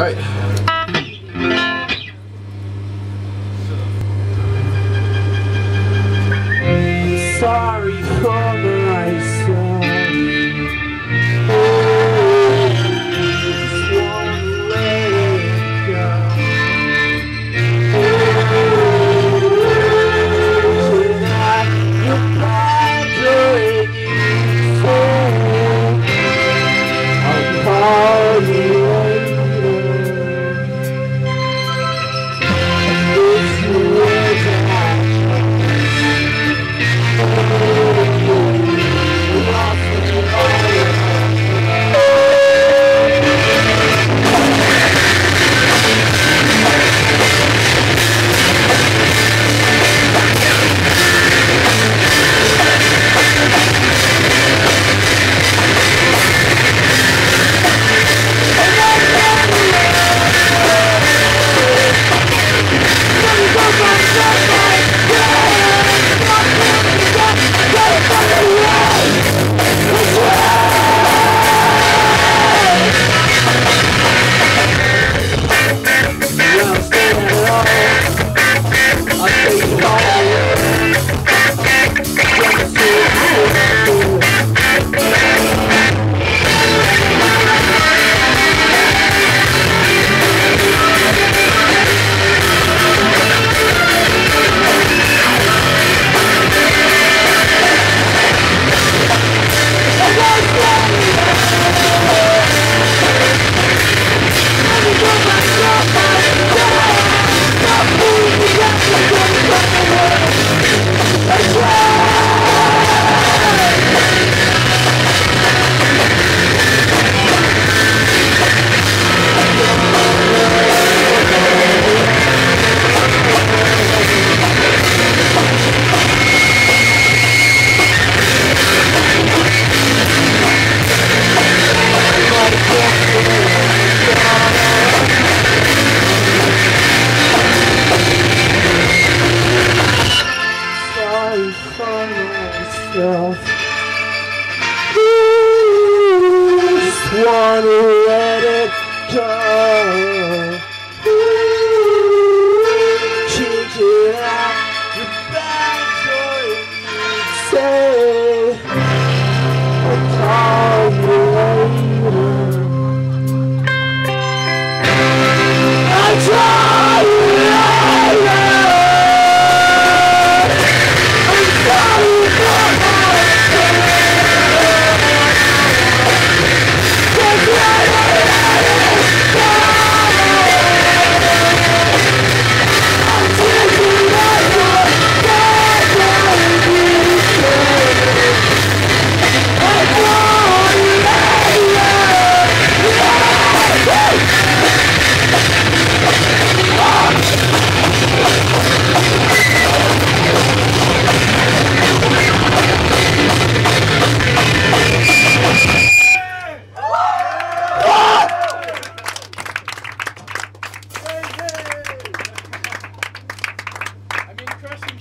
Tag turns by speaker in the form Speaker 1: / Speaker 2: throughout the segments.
Speaker 1: Right.
Speaker 2: Myself.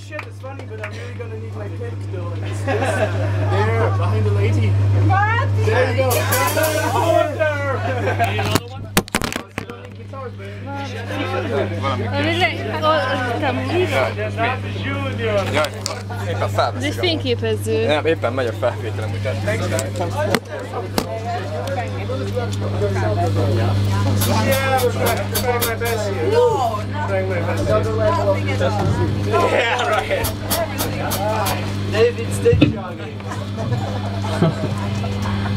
Speaker 3: Been crushing shit, it's funny, but I'm really gonna need my pick still. And it's this. There, behind the lady. There you go. Hold there.
Speaker 4: Ja, vi lä- Åh, kan vi-
Speaker 1: Éppen
Speaker 4: Ez egy
Speaker 1: felveszik a...
Speaker 4: fényképező.
Speaker 1: Nem, éppen megy a felvételem, úgyhogy...
Speaker 3: Yeah, I'm trying, trying my best here. No, Trying my best. Yeah, right.
Speaker 2: David stage jogging.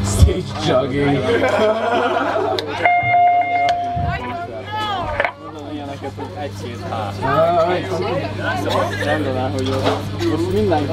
Speaker 2: stage jogging.
Speaker 5: Mondaná, hogy most mindenki